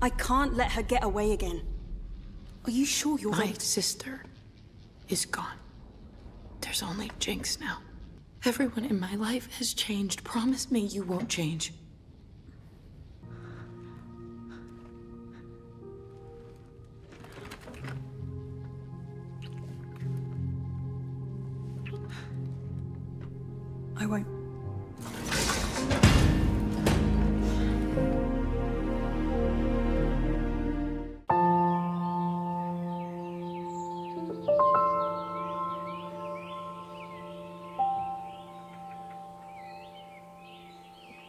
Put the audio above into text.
I can't let her get away again. Are you sure you're My sister is gone. There's only Jinx now. Everyone in my life has changed. Promise me you won't change. I won't.